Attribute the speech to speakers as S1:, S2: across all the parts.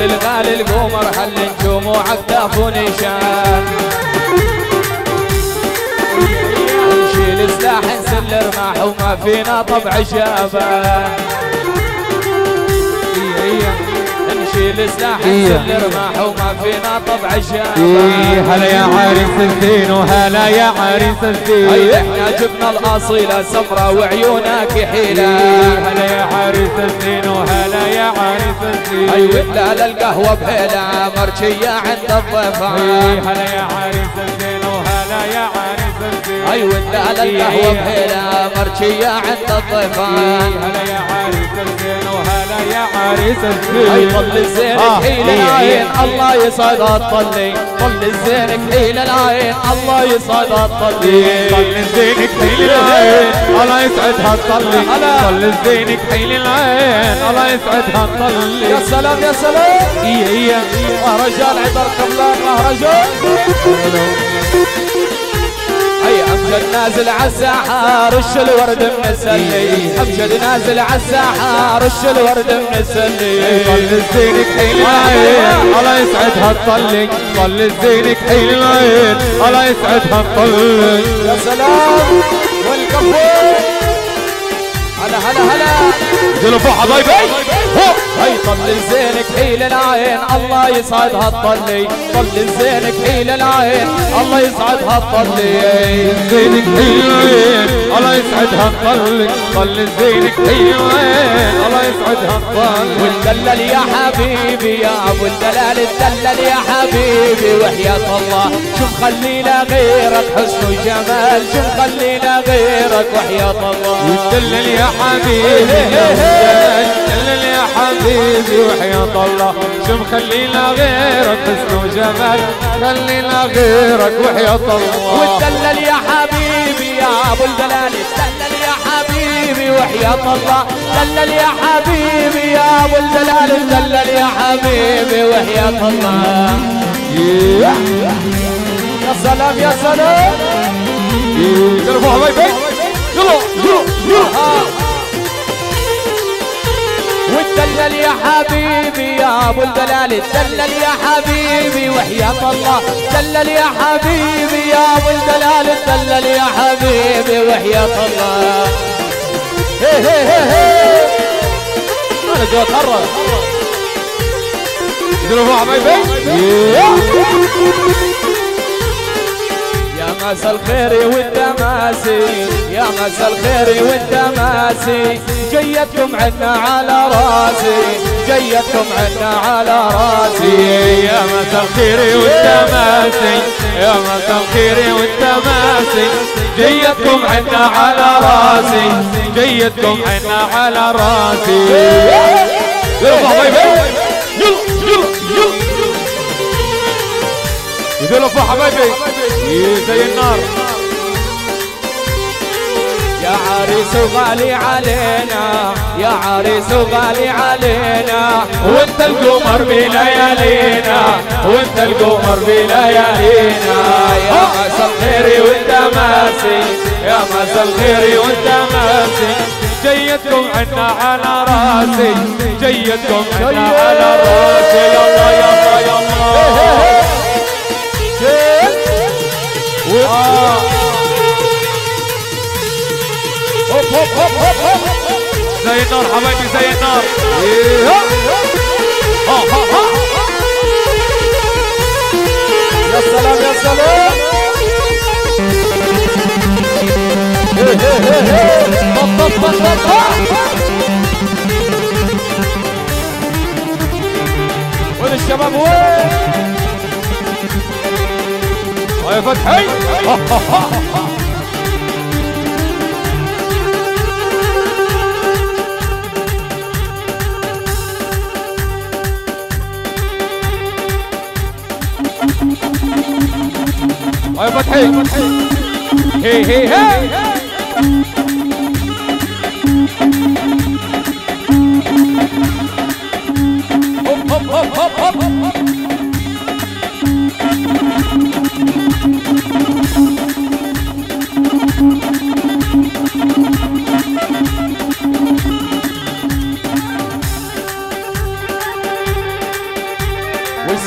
S1: للغالي القمر هل نجوم وعكتاف ونشان. نشيل سلاح نسل رماح وما فينا طبع شابان. نشيل سلاح نسل رماح وما فينا طبع شابان
S2: هلا يا عريس الزين وهلا يا عريس الزين
S1: أي إحنا جبنا الأصيلة سمرة وعيونك حيله
S2: هلا يا عريس الزين وهلا يا عريس الزين
S1: أي ولا القهوة بهيلة مرجية عند الضيفان.
S2: إيه هلا يا عريس الزين وهلا يا عريس الزين
S1: أي ولا القهوه بهيله مرجيه عند الضيفان.
S2: هلا يا عريس الزين وهلا يا عريس
S1: أي
S2: الزين
S1: طل الزينك
S2: آه،
S1: حيل
S2: إيه،
S1: العين
S2: إيه.
S1: الله يسعد الطلي. طل الزينك حيل العين الله يسعد الطلي.
S2: طل زينك حيل العين الله يسعدها
S1: هلا.
S2: طل زينك حيل العين الله يسعدها تطلي
S1: يا سلام يا سلام.
S2: إيه إيه.
S1: مهرجان عبر قبلان مهرجان. اي امجد نازل عالساحه رش الورد مسلي امجد نازل عالساحه رش الورد مسلي
S2: طل زينك حيل العين الله يسعدها تطلي طل زينك حيل العين الله يسعدها تطلي
S1: يا سلام والكفور هلا هلا هلا.
S2: انزلوا فوق حبايبي
S1: هي طل زينك حيل العين الله يسعدها الطلي طل زينك حيل العين الله يسعدها الطلي
S2: زينك حيل العين الله يسعدها تطلي طل زينك حيل العين الله يسعدها تطلي
S1: والدلل يا حبيبي يا أبو الدلال الدلل يا حبيبي. وحياة الله. شو مخلينا غيرك حسن وجمال. شو مخلينا غيرك وحياة الله.
S2: دلل يا حبيبي. دلل يا حبيبي وحياة الله. شو مخلينا غيرك حسن وجمال. خلينا غيرك وحياة الله.
S1: والدلل يا حبيبي يا أبو الدلال الدلل يا حبيبي وحياة الله. دلل يا حبيبي يا أبو الدلال دلل يا حبيبي وحياة الله. يا سلام يا سلام.
S2: فوق حبايبي
S1: والدلل يا حبيبي يا أبو الدلال الدلل يا حبيبي وحياة الله. دلل يا حبيبي يا أبو الدلال الدلل يا حبيبي وحياة الله. هي هي هي هي. أنا جو أتحرك.
S2: انزلوا فوق حبايبي
S1: مسا الخير والتماسي يا مسا الخير والتماسي جيتكم عنا على راسي جيتكم عنا على راسي.
S2: يا مسا الخير والتماسي يا مسا الخير والتماسي جيتكم عنا على راسي جيتكم عنا على راسي. يلا يلا يلا يلا. يدلوا فوق حبايبي زي النار.
S1: عريس وغالي علينا يا عريس وغالي علينا
S2: وانت القمر بليالينا وانت القمر بليالينا. يا مسا الخير والتماسي يا مسا الخير والتماسي جيتكم عنا على رأسي جيتكم عنا على رأسي. يلا يلا يلا
S1: هوب هوب هوب هوب هوب
S2: زي النار حبايبي زي النار. ها ها ها.
S1: يا سلام يا سلام. هي هي هي بط وين الشباب؟ وين؟
S2: يا فتحي يا فتحي هي هي هي
S1: هوب هوب هوب هوب هوب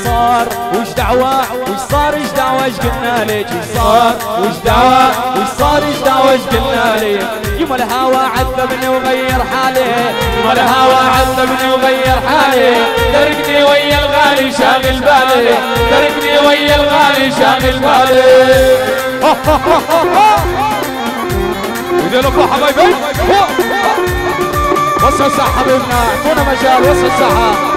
S1: صار وش دعوة وش صار؟ وش دعوة؟ وش قلنا ليك وش صار؟ وش دعوة؟ وش صار؟ وش دعوة؟ وش قلنا ليك؟ يما الهوى عذبني وغير حالي. يما الهوى عذبني وغير حالي. تركني ويا الغالي شاغل بالي. تركني ويا الغالي شاغل بالي.
S2: إذا لكم حبايبي.
S1: وسع الساحة حبيبنا اعطونا مجال وسع الساحة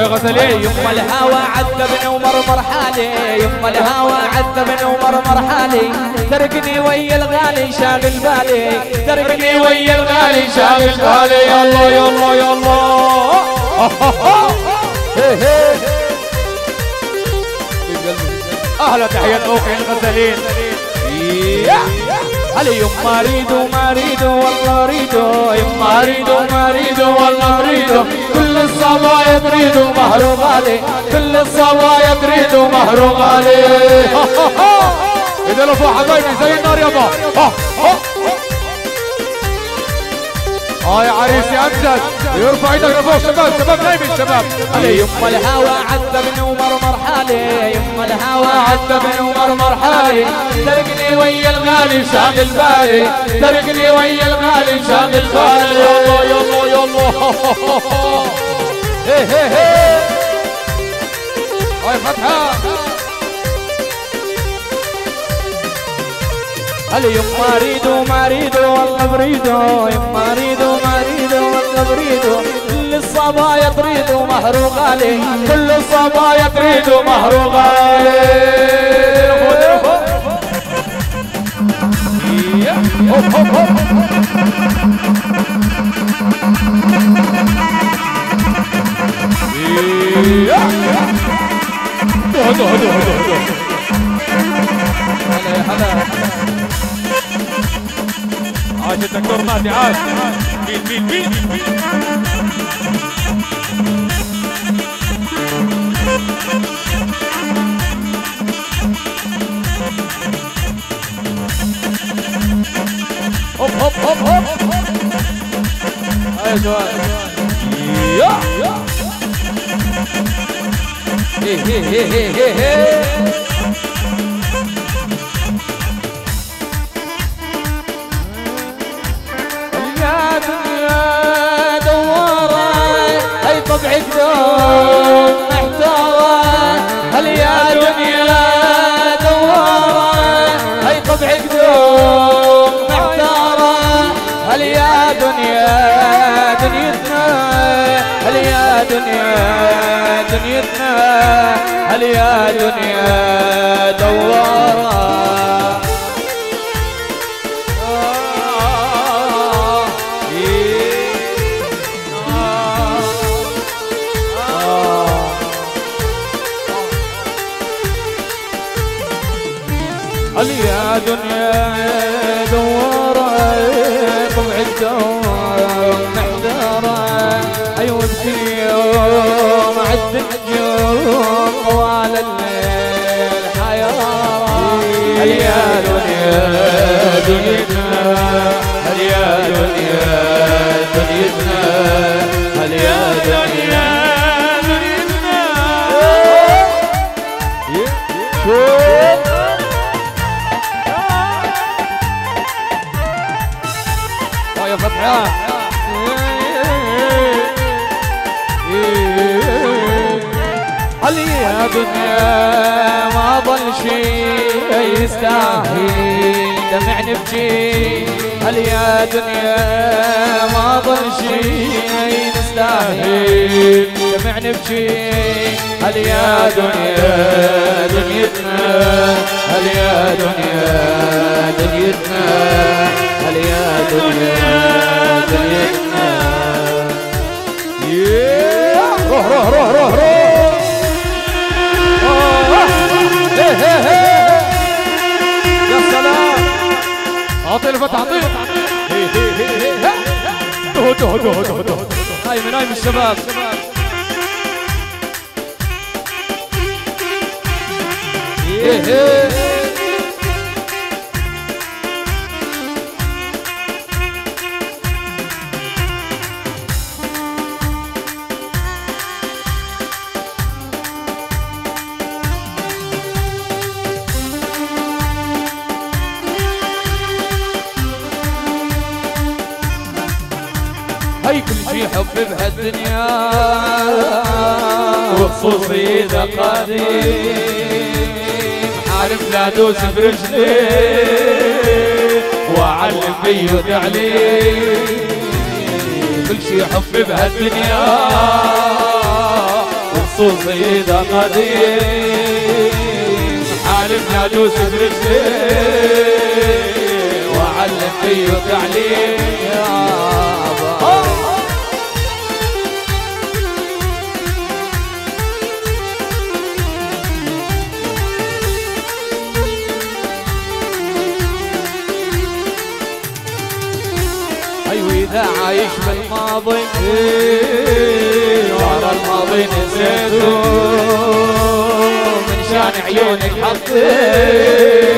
S1: يا
S2: غزالين
S1: يما الهوى عذبني ومرمر حالي يما الهوى عذبني ومرمر حالي تركني ويا الغالي شاغل بالي. تركني ويا الغالي شاغل بالي. يلا يلا يلا.
S2: أهلا تحية موقع الغزالين
S1: هلا يما اريدو ما اريدو والله اريدو يما اريدو ما اريدو والله اريدو كل الصبايا تريدو مهرو غالي كل الصبايا تريدو مهرو غالي
S2: إذا لكم حبايبي زي النار يابا آه يا عريس يا امجد يرفع إيدك لفوق. شباب شباب نايمين شباب.
S1: هلا يما الهوى عذبني ومرمر حالي يما الهوى عذبني ومرمر حالي تركني ويا الغالي شاغل بالي. تركني ويا الغالي شاغل بالي. يلا يلا يلا. هي هي هي.
S2: هاي فتحة.
S1: اريدو ما اريدو والله اريدو ما اريدو والله بريدو كل الصبايا تريدو مهرو غالي كل الصبايا تريدو مهرو غالي هوب هوب هوب
S2: نادي عاش مين مين مين
S1: هوب هوب هوب هوب. يا جواد يا. هي هي هي هي هي هي. هي طبعك دوم محتارة هل يا دنيا دوارة هي طبعك دوم محتارة هل يا دنيا دنيتنا هل يا دنيا دنيتنا هل يا دنيا دوارة دنيتنا هل يا دنيا دنيتنا هل يا دنيا دنيتنا. يا فتحة. هل يا دنيا ما ظل شيء يستاهل؟ دمع نبكي هل يا دنيا ما ظل شيء يستاهل. دمع نبكي هل يا دنيا دنيتنا؟ هل يا دنيا هي هي
S2: هدو هدو هدو هدو هدو
S1: نايم نايم الشباب. هي هي هي كل شي حب بهالدنيا.
S2: وخصوصي إذا قديم عارف لا دوس برجلي. وأعلم فيه تعليم كل شي حب بهالدنيا. وخصوصي إذا قديم حالف لا دوس برجلي. واعلم فيه تعليم
S1: يابا أيوه إذا عايش بالماضي
S2: ورا الماضي نسيته. من شان عيونك حطيت.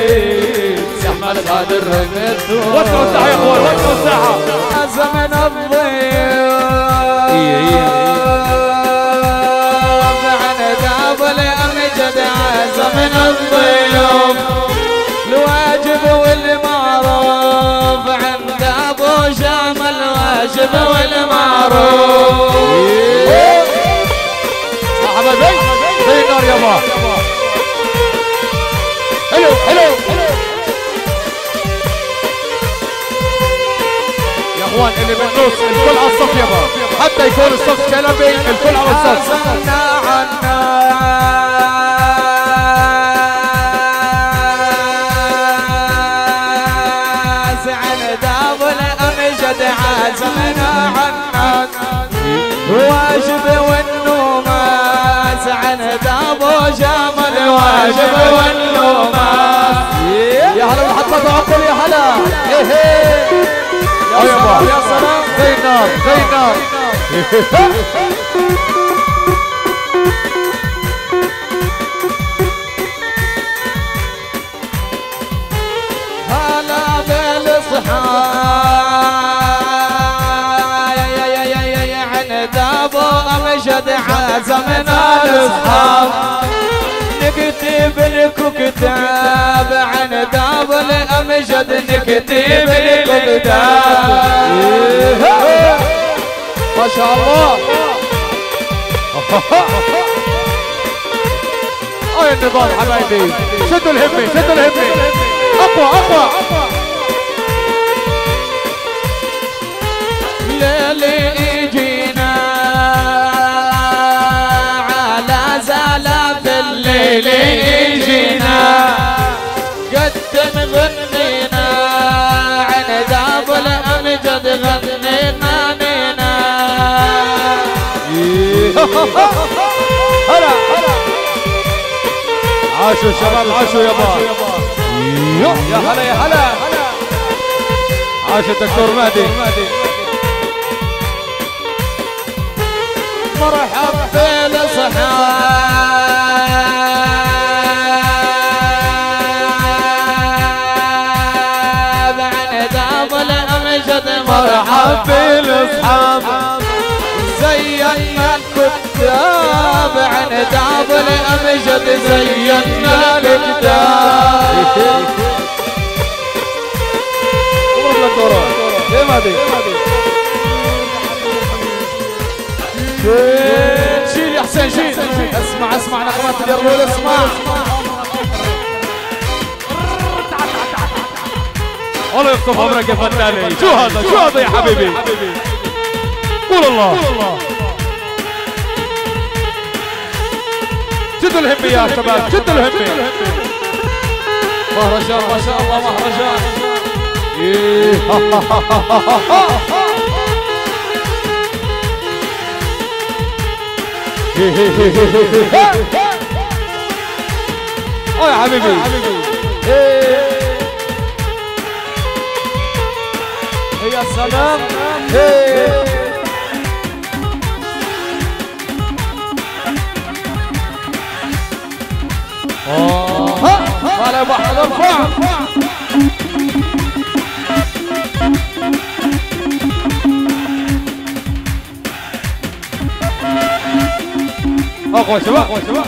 S2: زحمة الغادر رميته
S1: وسعوا الساحة يا أخوان وسعوا الساحة زمن الضيوف عن داب الامجد زمن الضيوف الواجب والمعروف. عند أبو شام الواجب والمعروف.
S2: مرحبا زي زي النار يابا الاخوان اللي بالنص الكل على الصف يابا حتى يكون الصف كلبي الكل على الصف.
S1: عزمنا عنا. واجب والنومات عن دابو جمل واجب والنومات يا هلا يا تعقل يا هلا. إيه، إيه.
S2: أو
S1: يا. سلام.
S2: زي النار زي النار
S1: هلا بالاصحاب عن دابو أمجد عزمنا الإصحاب. نكتب لكم كتاب عن دابو الأمجد نكتب لكم كتاب ما شاء الله.
S2: اي النضال حبايبي؟ شدوا الهمة شدوا الهمة.
S1: أقوى أقوى.
S2: هلا عاشوا الشباب عاشوا يابا.
S1: يا هلا يا هلا
S2: عاش الدكتور مهدي.
S1: مرحب بالاصحاب عن داب الامجد مرحب
S2: بالاصحاب
S1: الكتاب عن داب الامجد زينا
S2: مهدي
S1: شيل يا حسين شيل. اسمع اسمع نغمات اليرغول اسمع.
S2: والله يخطف عمرك يا فتالي شو هذا؟ شو هذا يا حبيبي؟ قول الله. شدوا الهمة يا شباب شدوا الهمة.
S1: مهرجان ما شاء الله مهرجان.
S2: آه يا حبيبي.
S1: يا سلام. هلا بحر ارفع
S2: اقوى شباب اقوى شباب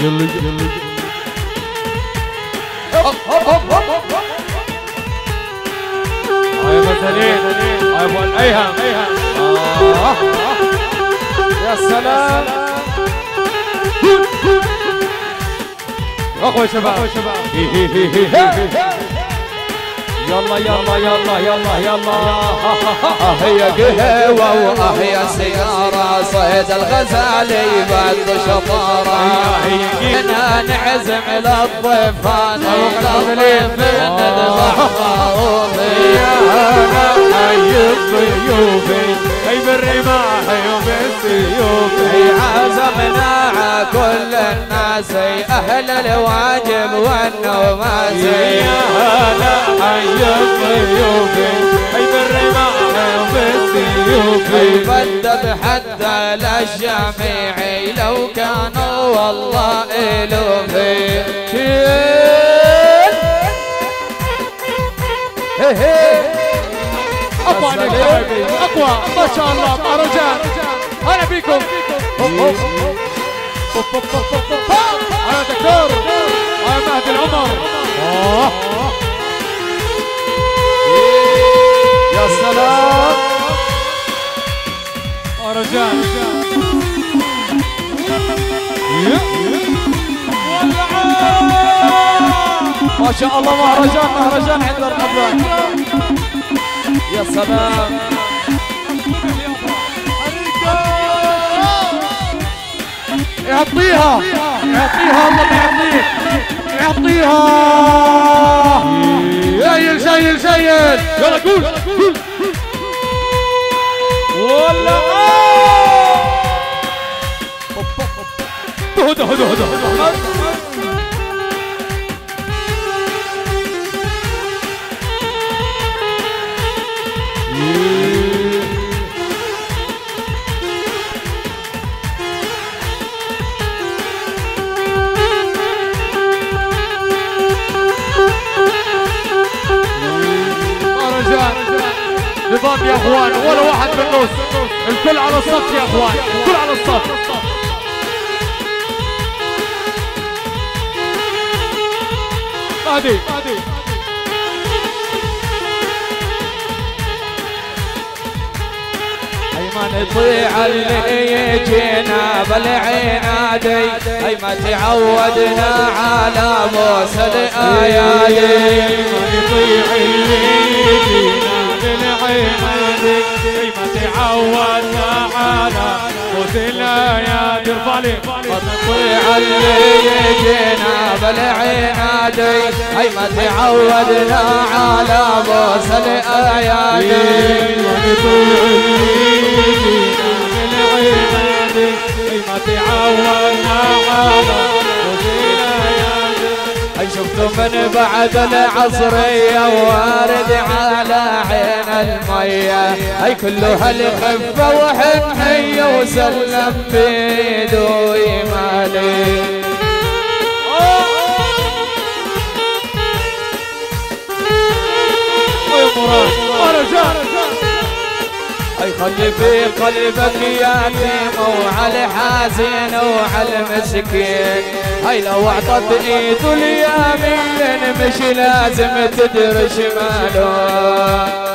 S2: يلا يلا هاي غزالين هاي ابو الايهم.
S1: يا سلام
S2: اخوة شباب يلا يلا يلا يلا يلا
S1: هي قهوة وهي سيارة صيد الغزالي بعد شطارة. هنا نعزم للضيفان للضيف نذبح
S2: يا هلا حي الضيوف. هي بالرماح وبالسيوف
S1: عزمنا كل الناس أهل الواجب والنوماس
S2: يا هلا حي الضيوف هي بالرماح وبالسيوف
S1: بدد حتى للجميع لو كانوا والله إلوفي
S2: أقوى عليك حبايبي أقوى ما شاء الله. مهرجان أنا بيكم أنا دكتور أنا مهدي العمر.
S1: يا سلام.
S2: مهرجان
S1: ما شاء الله مهرجان مهرجان عند القبلان يا سلام.
S2: يعطيها يعطيها الله يعطيك يعطيها شايل شايل شايل. يلا قول ولا هدى هدى هدى. اخوان الكل على الصف. هادي
S1: أيمن يطيع اللي يجينا بالعنادي اي ما تعودنا على موسى الايادي
S2: من يطيع اللي يجينا بالعناد. تعودنا على موت الاياد ارفع لي
S1: اللي يجينا بالعنادي اي ما تعودنا على موسى الايادي
S2: من يطيع اللي يجينا بالعناد زي ما تعودنا على
S1: شفت من بعد العصرية وارد على عين المية اي كلها الخفة وحنحية وسلم بيدو يمالي
S2: ويا مراد مهرجان
S1: اي خلي في قلبك يتيم وعلى حزين وعلى مسكين. هاي لو أعطت ايده اليمين مش لازم تدري شماله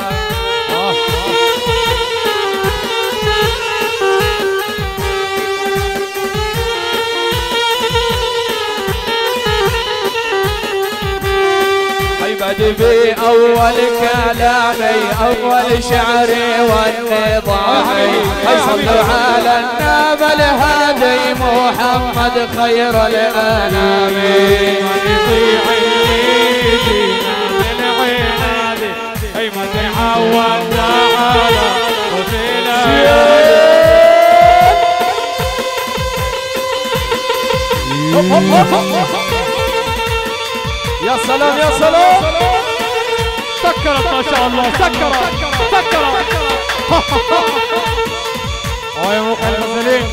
S1: في أول كلامي أول شعري والنظامي صلوا على النبي الهادي محمد خير الأنام.
S2: ما تعودنا على موت الاياد
S1: يا سلام يا سلام.
S2: سكرت ما شاء الله سكرت سكرت. آه يا موقع الغزالين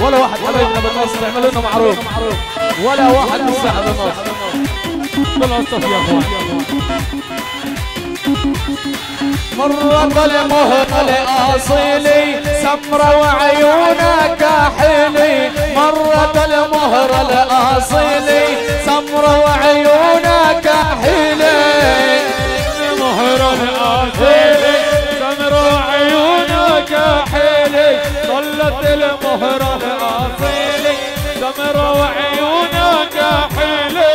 S1: ولا واحد حبايبنا بالنص اعملوا لنا معروف. ولا واحد بالساحة بالنص.
S2: كل الصف يا أخوان.
S1: مرة المهر الأصيلي سمرة وعيونك كاحلي مرة المهر الأصيلي سمرة وعيونك كاحلي
S2: مهر الأصيلي سمر عيونك حيلي ظلت المهر الأصيلي سمر وعيونك حيلي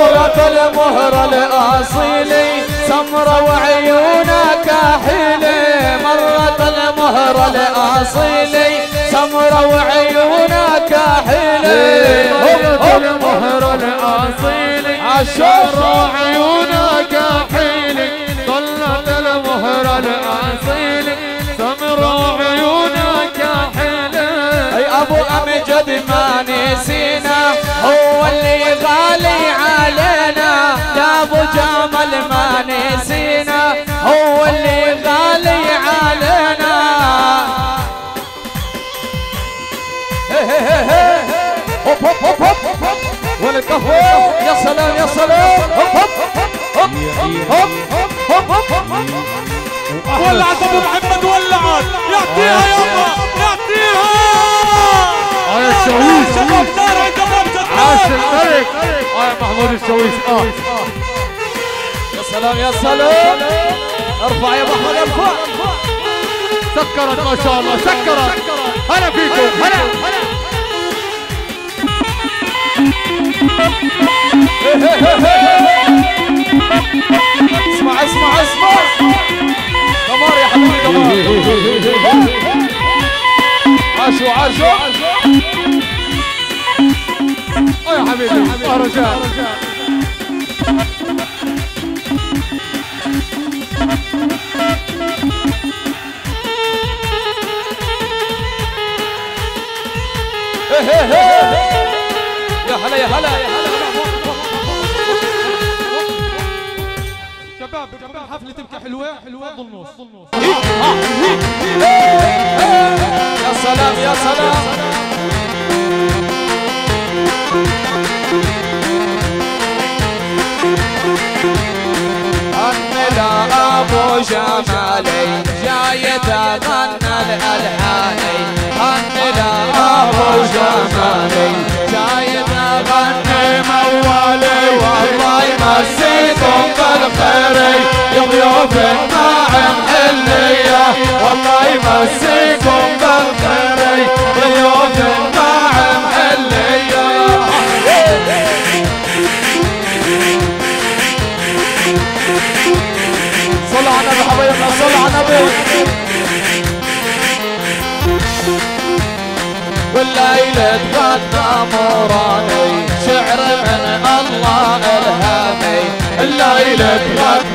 S1: مرة المهر الأصيلي سمرة وعيونك كاحلي مرة المهر الأصيلي سمرة وعيونك كاحلي
S2: ظلت المهر الأصيلي سمر عيونك حيلي ظلت المهر الأصيلي
S1: أبو أمجد ما نسينا هو اللي غالي علينا. يا أبو جمل ما نسينا هو اللي غالي علينا. هوب هوب هوب هوب. هوب ولا القهوة يا سلام يا سلام. هوب هوب هوب. هوب هوب هوب.
S3: ولعت أبو محمد ولعت يعطيها يابا يعطيها
S2: آه يا الشويش.
S3: شباب نار عند باب
S2: عاش الملك آه محمود الشويش آه.
S1: يا سلام يا سلام. ارفع يا أحمد ارفع.
S2: سكرت ما شاء الله سكرت. هلا فيكم هلا.
S1: اسمع اسمع اسمع. دمار يا حبيبي دمار عاشوا عاشوا
S2: آه يا حبيبي آه رجال
S1: يا هلا يا هلا يا هلا
S3: شباب شباب الحفلة تبقى حلوة؟ حلوة. ضل نص ضل نص
S1: يا سلام يا سلام. أنا أبو جمالي جاي تغنى الألحاني. أنا أبو جمالي جاي تغني موالي. والليلة تغنى مراني شعر من الله الهامي الليلة تغنى